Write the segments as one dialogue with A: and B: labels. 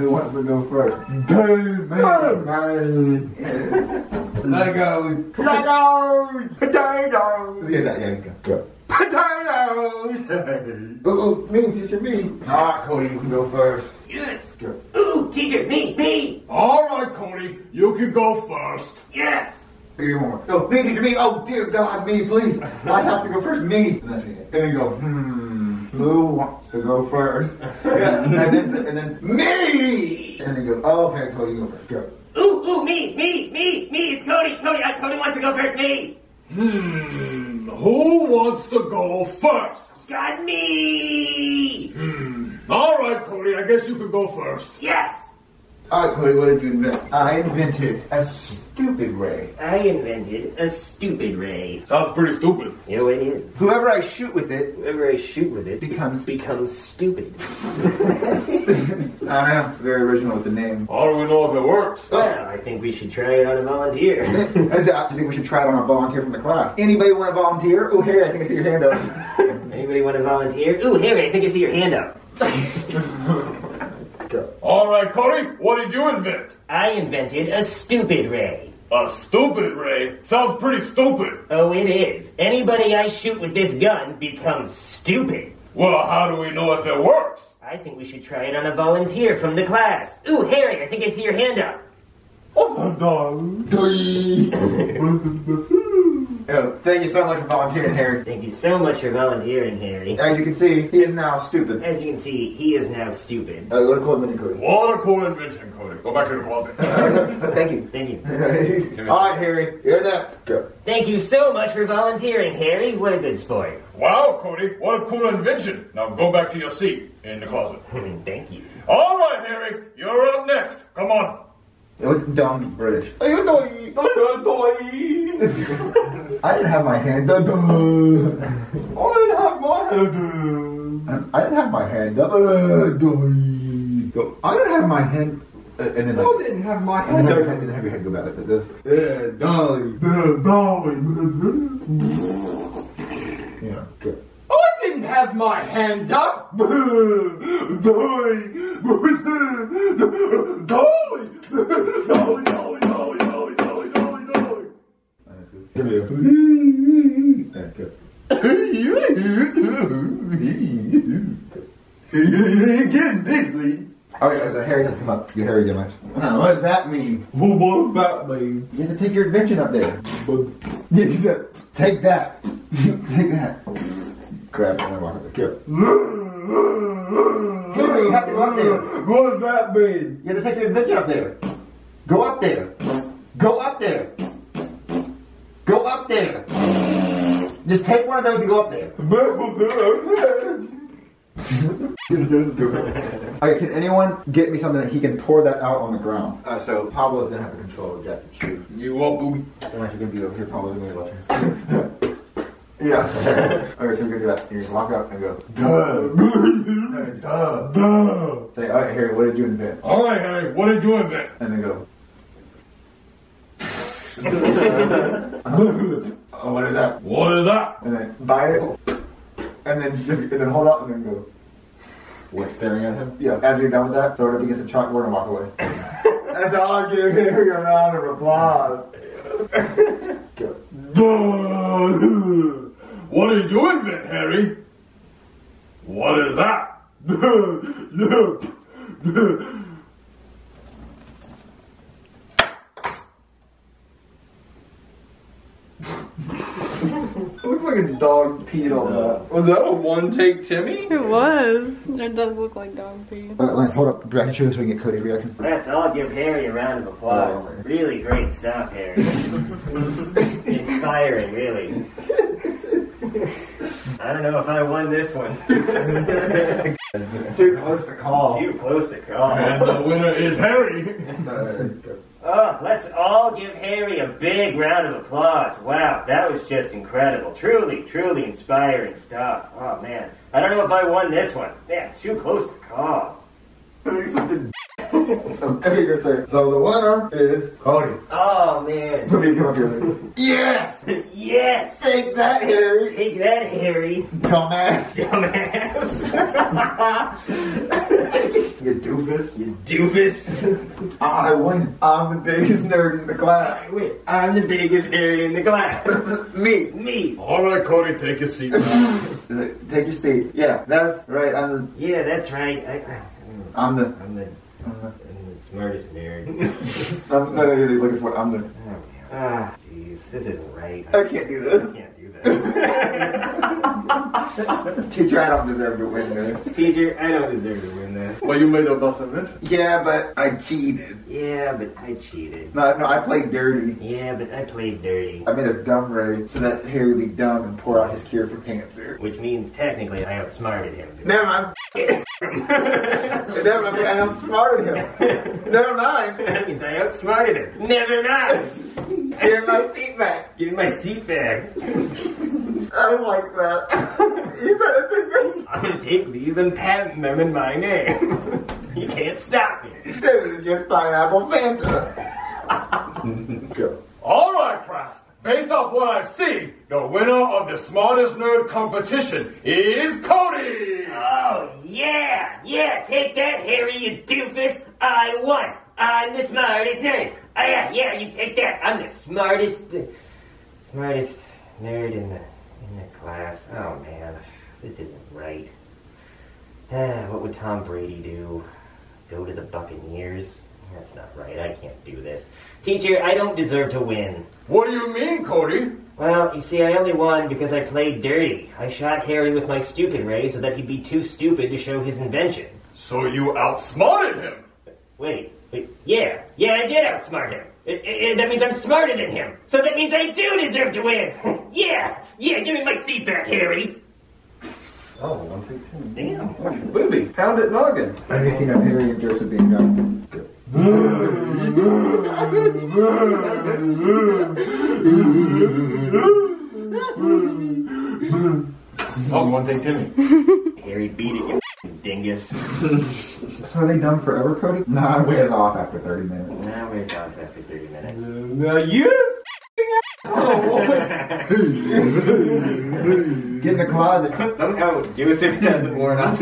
A: Who wants to go first? Dude, man. Legos. Legos. Potatoes. Yeah, that, yeah, go. go. Potatoes. Ooh, me, teacher, me. Ah, Cody, you can go first.
B: Yes.
A: Go.
B: Ooh, teacher, me, me.
C: All right, Cody, you can go first.
B: Yes.
A: Here more. Go, me, teacher, me. Oh, dear God, me, please. I have to go first. Me. And, that's me. and then go, hmm. Who wants to go first? yeah, and then, and then, me! And then go, oh, okay, Cody, go first. Go.
B: Ooh, ooh, me, me, me, me. It's Cody, Cody. I, Cody wants to go first. Me.
C: Hmm, who wants to go first?
B: Got me.
C: Hmm, all right, Cody, I guess you can go first.
B: Yes.
A: All right, Cody, what did you invent? I invented a stupid ray.
B: I invented a stupid ray.
C: Sounds pretty stupid.
B: You know it is.
A: Whoever I shoot with it
B: Whoever I shoot with it
A: becomes.
B: becomes stupid.
A: I know, very original with the name.
C: How do we know if it works?
B: Well, I think we should try it on a volunteer.
A: I said, I think we should try it on a volunteer from the class. Anybody want to volunteer? Oh, Harry, I think I see your hand up.
B: Anybody want to volunteer? Ooh, Harry, I think I see your hand up.
A: Go.
C: All right, Cody, what did you invent?
B: I invented a stupid ray.
C: A stupid ray? Sounds pretty stupid.
B: Oh, it is. Anybody I shoot with this gun becomes stupid.
C: Well, how do we know if it works?
B: I think we should try it on a volunteer from the class. Ooh, Harry, I think I see your hand up.
A: Oh, thank you so much for volunteering, Harry.
B: Thank you so much for volunteering, Harry.
A: As you can see, he is now stupid.
B: As you can see, he is now stupid.
A: Uh, go to Cold Mini Cody.
C: What a cool invention, Cody. Go back to the closet.
A: Thank you.
B: Thank you.
A: All right, Harry, you're next. Go.
B: Thank you so much for volunteering, Harry. What a good sport.
C: wow, Cody, what a cool invention. Now go back to your seat in the closet.
B: Thank you.
C: All right, Harry, you're up next. Come on.
A: It was dumb British. I didn't have my hand up. Oh, I didn't have my hand up. I didn't have my hand up. I didn't have my hand. And then like. I didn't have my hand. And then have your head, and then have your head go back like this. Yeah, dolly. Dolly. Yeah. Go.
D: I didn't have my hand uh, up. Dolly.
A: You're getting dizzy. Okay, so Harry has come up. Your Harry, get much. What does that mean?
D: What does that me?
A: You have to take your invention up there. Yeah, you got- Take that. take that. Grab it and then walk up there. Go. Harry, you have to go up there.
D: What does that mean?
A: You have to take your invention up there. Go up there. Go up there. Go up there. Just take one of those and go up there. okay, can anyone get me something that he can pour that out on the ground? Uh, so Pablo's gonna have to control Jackie Chu.
C: You won't, booby.
A: Unless you're gonna be over here, Pablo's gonna be left here. yeah. okay, so you're gonna do that. You're gonna walk up and go, duh. duh. Duh. Say, alright, Harry, what did you invent?
C: All right, Harry, what did you invent?
A: And then go, oh, what is that?
C: What is that?
A: And then bite it, and then just, and then hold out and then go.
D: Like staring at him?
A: Yeah, after you're done with that, throw it up against the chalkboard and walk away. That's all I give round of applause. go.
C: What are you invent, Harry? What is that?
A: Looks like a dog peed on that.
D: Was that a one take Timmy?
E: It was. It does look like dog pee.
A: Uh, Lance, hold up Jackie Chu so we can get Cody's reaction.
B: Let's all give Harry a round of applause.
A: Oh.
B: Really great stuff, Harry. Inspiring, really. I don't know if I won this one.
A: Too close to call.
B: Too close to call.
C: And the winner is Harry.
B: Oh, let's all give Harry a big round of applause. Wow, that was just incredible. Truly, truly inspiring stuff. Oh man, I don't know if I won this one. Man, too close to call.
A: Okay, you're saying. So the winner is Cody.
B: Oh man.
A: Let me come up here. Yes!
B: yes!
A: Take that, Harry!
B: Take that, Harry.
A: Dumbass!
B: Dumbass.
A: you doofus.
B: You doofus.
A: I win. I'm the biggest nerd in the class.
B: Wait, I'm the biggest nerd in the class.
A: Me.
B: Me.
C: All right, Cody, take your seat.
A: Take your seat. Yeah, that's right. I'm the.
B: Yeah, that's right. I,
A: I'm the.
B: I'm the,
A: I'm the.
B: I'm the smartest nerd.
A: I'm, no, no, you're looking for. I'm the.
B: Ah, jeez, this isn't right.
A: I can't do
B: I can't do this.
A: Teacher, I don't deserve to win this.
B: Teacher, I don't deserve to win this.
C: well, you made a bus invention.
A: Yeah, but I cheated.
B: Yeah, but I cheated.
A: No, no, I played dirty.
B: Yeah, but I played dirty.
A: I made a dumb ray so that Harry would be dumb and pour out his cure for cancer.
B: Which means technically I outsmarted him.
A: Never mind. Never mind. I outsmarted him. Never mind.
B: that means I outsmarted him. Never mind.
A: Give my seat back.
B: Give me my seat back.
A: I don't like that. you better think me.
B: I'm gonna take these and patent them in my name. you can't stop me.
A: This is just pineapple Fanta. Go.
C: All right, class. Based off what I've seen, the winner of the smartest nerd competition is Cody.
B: Oh, yeah, yeah, take that, Harry, you doofus. I won. I'm the smartest nerd. Oh, yeah, yeah, you take that. I'm the smartest, smartest nerd in the, in the class. Oh, man, this isn't right. Ah, what would Tom Brady do? Go to the Buccaneers? That's not right. I can't do this. Teacher, I don't deserve to win.
C: What do you mean, Cody?
B: Well, you see, I only won because I played dirty. I shot Harry with my stupid ray so that he'd be too stupid to show his invention.
C: So you outsmarted him.
B: Wait, wait, yeah, yeah, I did outsmart him. It, it- that means I'm smarter than him. So that means I do deserve to win. yeah, yeah, give me my seat back, Harry.
C: Oh, one thing.
B: Damn.
A: Booby. Pound it noggin. Have you seen of Harry and Joseph being done?
C: Oh, one thing, Timmy.
B: Harry beat it, you dingus.
A: So are they done forever, Cody? Nah, I wears off after 30 minutes.
B: Now where's off after 30 minutes?
A: Now you Get in the closet.
B: Somehow Joseph doesn't warn off.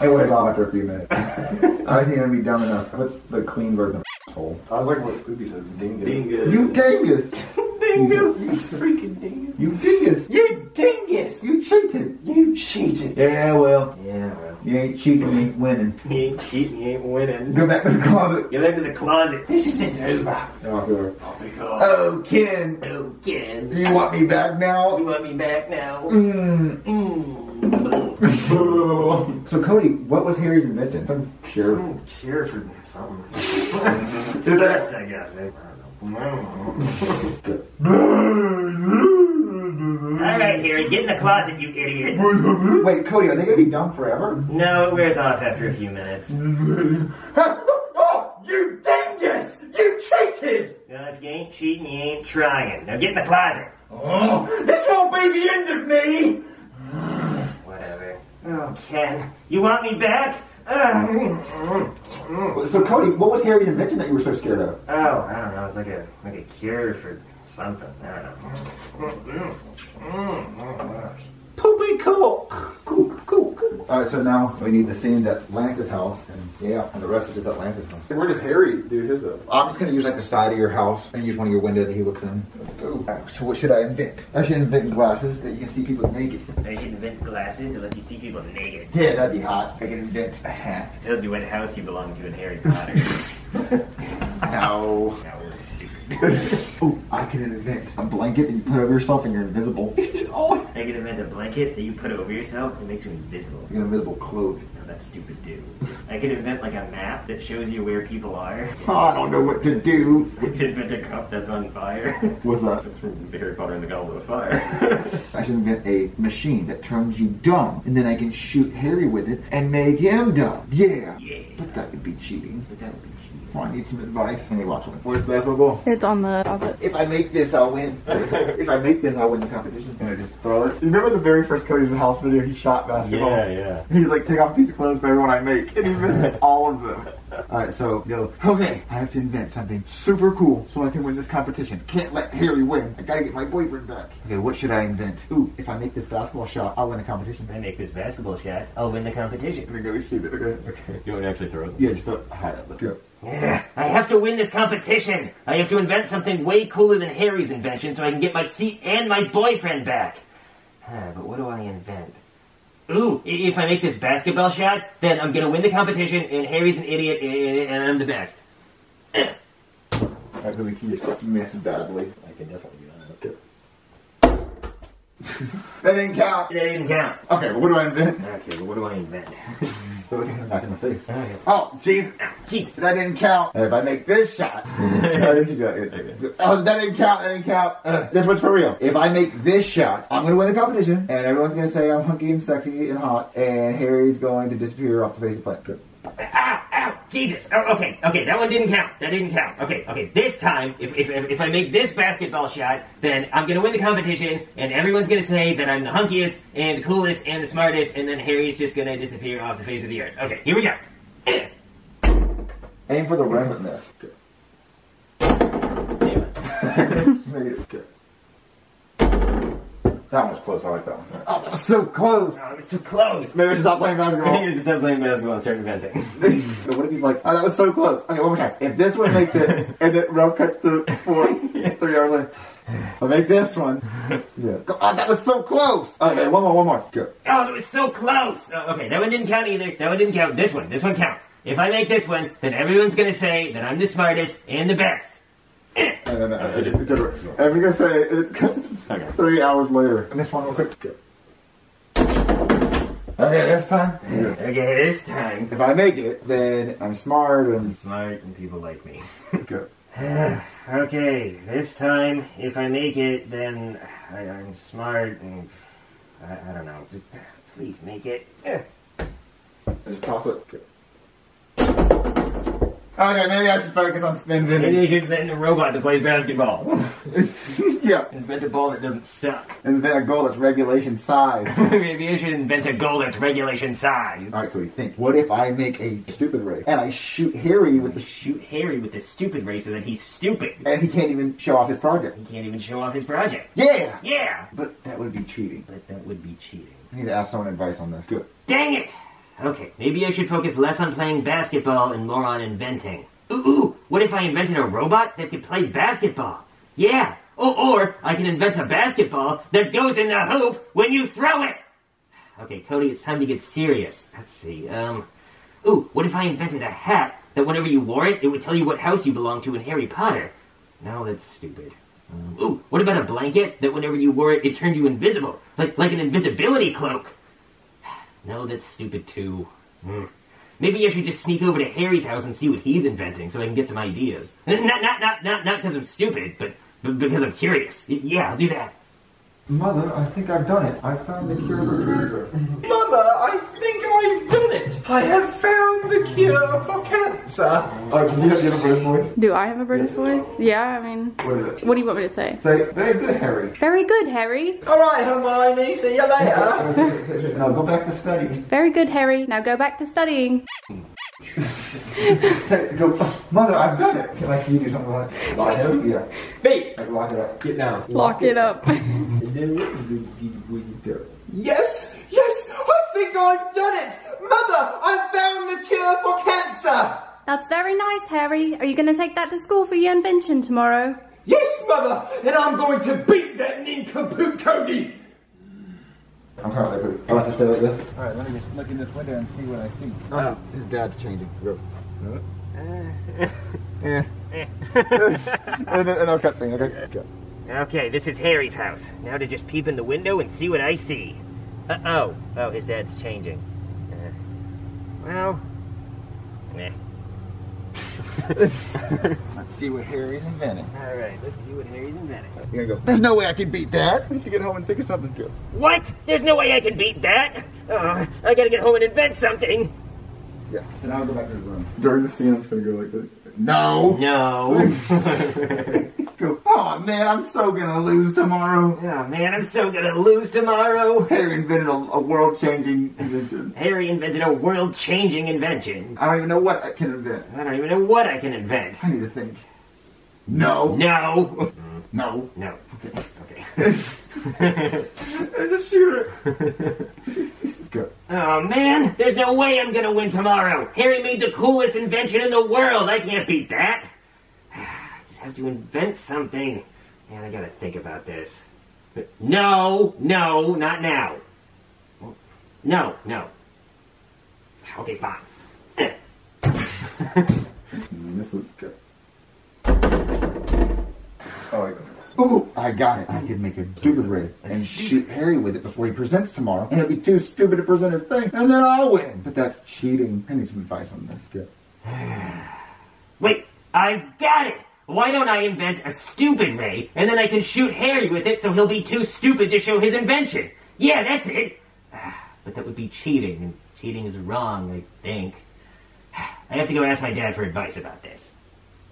A: I wears off after a few minutes. I think I'm be dumb enough. What's the clean version of asshole?
C: I like what Booby said. Dingus.
A: You dingus!
B: dingus. Freaking dingus.
A: You dingus!
B: You dingus.
A: You cheated!
B: You cheated.
A: Yeah, well,
B: Yeah, well.
A: You ain't cheating, you ain't winning.
B: You ain't cheating, you ain't winning.
A: Go back to the closet.
B: Get into the closet. This isn't over.
A: Oh, go.
C: Because
A: Oh, Ken,
B: Oh, Ken.
A: do you want me back now?
B: You want me back now?
A: Mm.
B: Mm.
A: So, Cody, what was Harry's invention? Some cure.
B: Some cure for something. Thirst, I guess. I don't know. All right, Harry, get in the closet, you idiot.
A: Wait, Cody, are they gonna be dumb forever?
B: No, it wears off after a few minutes.
A: oh, you dingus! You cheated!
B: Now, if you ain't cheating, you ain't trying. Now get in the closet.
A: Oh, this won't be the end of me!
B: Whatever. Oh, Ken, you want me back?
A: So, Cody, what was Harry's invention that you were so scared of?
B: Oh, I don't know. It's like a like a cure for something. I don't know.
A: Poopy cook. Cool, cool, cool. Alright, so now we need the scene at Atlantis house, and yeah, and the rest is Atlantis house.
C: where does Harry do his up?
A: I'm just gonna use like the side of your house and use one of your windows that he looks in. Let's go. Alright, so what should I invent? I should invent glasses that you can see people naked.
B: I can invent glasses to let you see people naked.
A: Yeah, that'd be hot. I can invent a hat.
B: It tells you what house you belong to in Harry Potter.
A: No.
B: no, really stupid.
A: oh, I can invent a blanket that you put over yourself and you're invisible. oh,
B: I can invent a blanket that you put over yourself and makes you invisible.
A: an invisible cloak.
B: No, that's stupid too. I can invent like a map that shows you where people are.
A: Oh, I don't know what to do.
B: I can invent a cup that's on fire.
A: What's that?
B: That's from Harry Potter and the Goblet of Fire.
A: I should invent a machine that turns you dumb, and then I can shoot Harry with it and make him dumb. Yeah.
B: Yeah.
A: But that would be cheating.
B: but that would be cheating.
A: Well, I need some advice. Let me watch one. Where's the basketball?
E: It's on the closet.
A: If I make this, I'll win. if I make this, I'll win the competition. And I just throw it. You remember the very first Cody's House video? He shot basketball.
B: Yeah, yeah.
A: He's like, take off a piece of clothes for everyone I make, and he missed all of them. Alright, so go, okay, I have to invent something super cool so I can win this competition. Can't let Harry win. I gotta get my boyfriend back. Okay, what should I invent? Ooh, if I make this basketball shot, I'll win the competition.
B: If I make this basketball shot, I'll win the competition.
A: I'm gonna be stupid, okay? Okay.
B: You want to actually throw it?
A: Yeah, just throw it high up. Go.
B: Yeah, I have to win this competition. I have to invent something way cooler than Harry's invention so I can get my seat and my boyfriend back. Ah, but what do I invent? Ooh, if I make this basketball shot, then I'm gonna win the competition, and Harry's an idiot, and and I'm the best.
A: I really he just missed badly.
B: I can definitely do that.
A: That didn't count.
B: That didn't count.
A: Okay, but what do I invent?
B: Okay, but what do I invent?
A: Back in the face.
B: Okay.
A: Oh, jeez.
B: Ah, Jeez.
A: That didn't count. If I make this shot, oh, you got it. Oh, that didn't count. That didn't count. Uh, this one's for real. If I make this shot, I'm gonna win the competition, and everyone's gonna say I'm hunky and sexy and hot, and Harry's going to disappear off the face of the planet. Good.
B: Ow, ow, Jesus. Oh, okay, okay, that one didn't count. That didn't count. Okay, okay, this time, if, if, if if I make this basketball shot, then I'm gonna win the competition, and everyone's gonna say that I'm the hunkiest, and the coolest, and the smartest, and then Harry's just gonna disappear off the face of the earth. Okay, here we go.
A: Aim for the rim in this. Good.
B: Damn it.
A: It good. That one was close. I like that one. Oh, that was so close.
B: Oh, it was too close.
A: Maybe I should stop playing basketball.
B: You just stop playing basketball and start inventing.
A: But what if he's like, oh, that was so close. Okay, one more time. If this one makes it, and then Ralph cuts to four, three hours later. I'll make this one. Yeah. Oh, that was so close. Okay, one more, one more. Good.
B: Oh, it was so close. Oh, okay, that one didn't count either. That one didn't count. This one, this one counts. If I make this one, then everyone's gonna say that I'm the smartest and the best.
A: I'm gonna say it's
B: Okay.
A: three hours later. And this one real quick. Okay, this time. Good.
B: Okay, this time.
A: If I make it, then I'm smart and
B: Smart and people like me.
A: good.
B: okay, this time, if I make it, then I, I'm smart and I, I don't know. Just please make it.
A: I just toss it. Good. Oh, okay, maybe I should focus on
B: Maybe you should invent a robot that plays basketball.
A: yeah.
B: invent a ball that doesn't suck.
A: Invent a goal that's regulation size.
B: Maybe you should invent a goal that's regulation size.
A: Alright, Cody, think. What if I make a stupid ray and I shoot Harry with the
B: Shoot Harry with this stupid ray so that he's stupid.
A: and he can't even show off his project?
B: He can't even show off his project.
A: Yeah!
B: Yeah!
A: But that would be cheating.
B: But that would be cheating.
A: I need to ask someone advice on this. Good.
B: Dang it! Okay, maybe I should focus less on playing basketball and more on inventing. Ooh, ooh, what if I invented a robot that could play basketball? Yeah! Or, or I can invent a basketball that goes in the hoop when you throw it! Okay, Cody, it's time to get serious. Let's see, um... Ooh, what if I invented a hat that whenever you wore it, it would tell you what house you belong to in Harry Potter? No, that's stupid. Um, ooh, what about a blanket that whenever you wore it, it turned you invisible? Like, like an invisibility cloak? No, that's stupid too. Hmm. Maybe I should just sneak over to Harry's house and see what he's inventing so I can get some ideas. Not, not, not, not, not because I'm stupid, but, but because I'm curious. Yeah, I'll do that.
A: Mother, I think I've done it. I found the cure for cancer.
D: Mother, I think I've done it. I have found the cure for cancer.
A: Oh, can you have a British voice?
E: Do I have a British voice? Yeah, I mean,
A: What is it?
E: what do you want me to say?
A: Say, very good, Harry.
E: Very good, Harry.
D: All right, Hermione. See you later.
A: now go back to study.
E: Very good, Harry. Now go back to studying.
A: Say, go, Mother, I've done it. Can I see you do something like that? Lock it? up? Yeah.
D: Feet.
A: Like, lock it up.
D: Get down.
E: Lock it up.
D: Yes, yes, I think I've done it. Mother, I found the cure for cancer.
E: That's very nice, Harry. Are you going to take that to school for your invention tomorrow?
D: Yes, Mother, and I'm going to beat that nincompoop Cody.
A: I'm kind of like, I want to stay like this. All right, let me just look in this window and see what I see. Oh, his dad's changing. Go. Yeah. and, then- and I'll cut thing. Okay. Go.
B: Okay, this is Harry's house. Now to just peep in the window and see what I see. Uh oh. Oh, his dad's changing. Uh, well, eh.
A: Let's see what Harry's inventing.
B: Alright, let's see what Harry's inventing.
A: You're gonna go. There's no way I can beat that. I have to get home and think of something good.
B: What? There's no way I can beat that! Oh, I gotta get home and invent something!
A: Yeah. and I'll go back to his room. During the scene, I'm just gonna go like this. No.
B: No.
A: Go, oh man, I'm so gonna lose tomorrow.
B: Oh man, I'm so gonna lose tomorrow.
A: Harry invented a, a world-changing invention.
B: Harry invented a world-changing invention.
A: I don't even know what I can invent.
B: I don't even know what I can invent.
A: I need to think. No.
B: No.
A: No.
B: No. Okay. Okay.
A: Just shoot it. Go.
B: Oh man, there's no way I'm gonna win tomorrow. Harry made the coolest invention in the world. I can't beat that. I just have to invent something. Man, I gotta think about this. But no, no, not now. No, no. Okay, fine.
A: This looks good. Oh, I got it. Ooh, I got it. I can make a stupid ray and shoot Harry with it before he presents tomorrow, and it'll be too stupid to present his thing, and then I'll win. But that's cheating. I need some advice on this. Good.
B: Wait, I've got it! Why don't I invent a stupid ray, and then I can shoot Harry with it so he'll be too stupid to show his invention? Yeah, that's it! But that would be cheating, and cheating is wrong, I think. I have to go ask my dad for advice about this.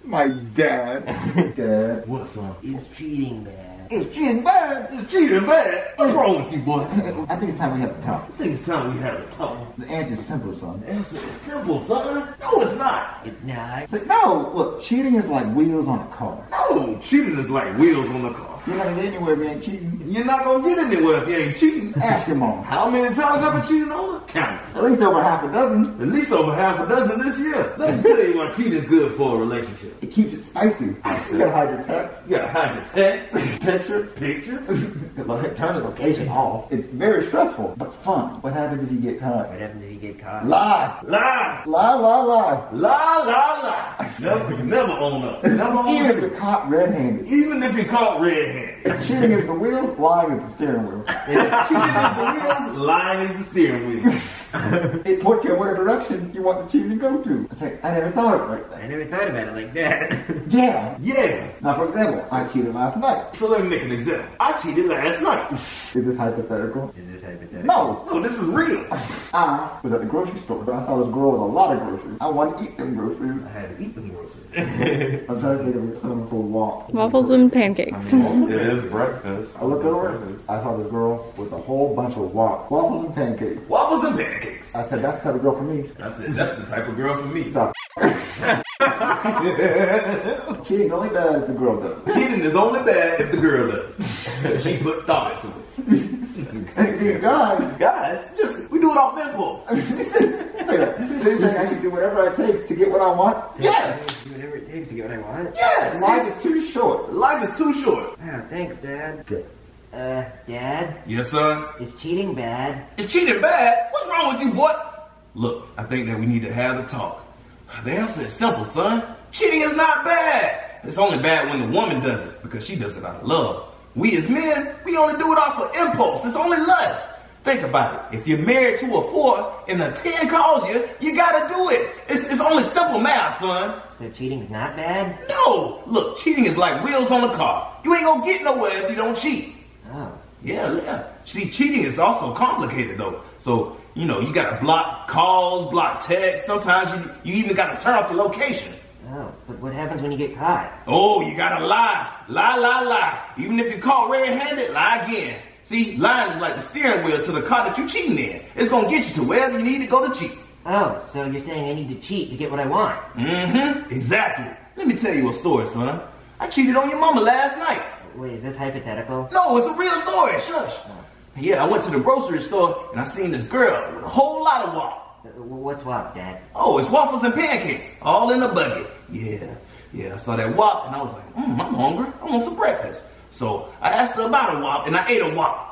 A: My dad. dad.
C: What's up?
B: Is cheating bad?
A: It's cheating bad.
C: It's cheating bad. What's wrong with you, boy?
A: I think it's time we have a talk.
C: I think it's time we have a talk.
A: The answer's simple, son.
C: Answer is simple, son. No, it's not.
B: It's not.
A: Say, no, look, cheating is like wheels on a car.
C: No, cheating is like wheels on the car.
A: You're not gonna get anywhere if you ain't cheating.
C: You're not gonna get anywhere if you ain't cheating.
A: Ask your mom.
C: How many times have I cheated on her? Count.
A: At least over half a dozen.
C: At least over half a dozen this year. Let me tell you why cheating's good for a relationship.
A: It keeps it spicy. You gotta hide your text.
C: You gotta hide your text,
A: Pictures.
C: pictures.
A: Turn the location off. It's very stressful, but fun. What happens if you get caught?
B: What happened if you get caught?
A: Lie.
C: Lie.
A: Lie, lie, lie.
C: Lie, lie, lie. Never, never own up. Never own
A: Even if you're caught red-handed.
C: Even if you're caught red-handed.
A: Cheating is the wheel, lying is the steering wheel.
C: Cheating is the wheel, lying is the steering wheel.
A: It points you in whatever direction you want the cheating to go to. It's like, I never thought of it like that.
B: I never thought about it like that.
A: Yeah.
C: Yeah.
A: Now, for example, I cheated last night.
C: So let me make an example. I cheated last night.
A: Is this hypothetical?
B: Is this hypothetical?
A: No.
C: No, this is real.
A: I was at the grocery store, but I saw this girl with a lot of groceries. I wanted to eat them groceries.
C: I had to eat them groceries.
A: I'm trying to think of something for a walk.
E: Waffles and pancakes.
F: It is breakfast.
A: I looked over, I saw this girl with a whole bunch of wa- waffles and pancakes.
C: Waffles and pancakes.
A: I said, that's the type of girl for me.
C: That's it. That's the type of girl for me.
A: So, cheating only bad if the girl does it.
C: Cheating is only bad if the girl does it. she put thought into it.
A: See, guys,
C: Guys, just we do it off impulse.
A: say that. So you're saying I can do whatever it takes to get what I want? Yes!
B: Do whatever it takes to get what I want.
C: Yes.
A: Life is too short.
C: Life is too short.
B: Oh, thanks, Dad.
A: Good.
B: Uh, Dad,
C: Yes, son.
B: is cheating bad?
C: Is cheating bad? What's wrong with you, boy? Look, I think that we need to have the talk. The answer is simple, son. Cheating is not bad. It's only bad when the woman does it because she does it out of love. We as men, we only do it off of impulse. It's only lust. Think about it. If you're married to a four and a ten calls you, you gotta do it. It's, it's only simple math, son.
B: So cheating's not bad?
C: No! Look, cheating is like wheels on a car. You ain't gonna get nowhere if you don't cheat.
B: Oh.
C: Yeah, yeah. See, cheating is also complicated though. So, you know, you gotta block calls, block texts. Sometimes you, you even gotta turn off your location.
B: Oh, but what happens when you get caught?
C: Oh, you gotta lie. Lie, lie, lie. Even if you're caught red-handed, lie again. See, lying is like the steering wheel to the car that you're cheating in. It's gonna get you to wherever you need to go to cheat.
B: Oh, so you're saying I need to cheat to get what I want?
C: Mm-hmm. Exactly. Let me tell you a story, son. I cheated on your mama last night.
B: Wait, is this hypothetical?
C: No, it's a real story. Shush. Yeah, I went to the grocery store and I seen this girl with a whole lot of wop.
B: Uh, What's what, Dad?
C: Oh, it's waffles and pancakes, all in a bucket. Yeah, yeah. I saw that wop and I was like, mm, I'm hungry. I want some breakfast. So I asked her about a wop and I ate a wop.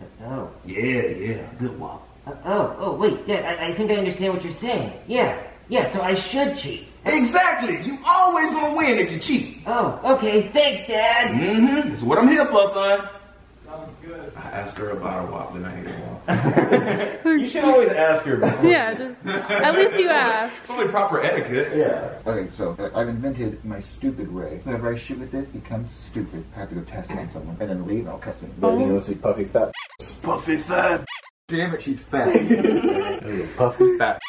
B: Uh, Oh.
C: Yeah, yeah, good wop.
B: Uh, oh, oh, wait, Dad, I, I think I understand what you're saying. Yeah, yeah, so I should cheat.
C: Exactly. You always gonna win if you cheat.
B: Oh, okay, thanks, Dad.
C: Mm-hmm. That's what I'm here for, son.
F: I asked her about a wop, then I ate a wop.
G: You should always ask her before.
E: Yeah, just, at least you asked.
F: It's only proper etiquette.
G: Yeah.
A: Okay, so uh, I've invented my stupid ray. Whenever I shoot with this, becomes stupid. I have to go test it on someone and then leave. and I'll cut it.
G: But you don't see puffy fat.
C: Puffy fat.
A: damn it, she's fat.
G: Puffy fat.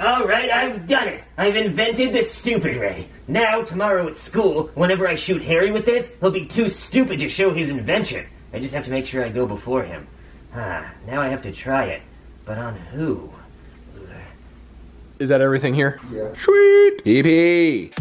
B: All right, I've done it. I've invented the stupid ray. Now, tomorrow at school, whenever I shoot Harry with this, he'll be too stupid to show his invention. I just have to make sure I go before him. Ah, now I have to try it. But on who?
G: Is that everything here?
A: Yeah.
G: Sweet. EP.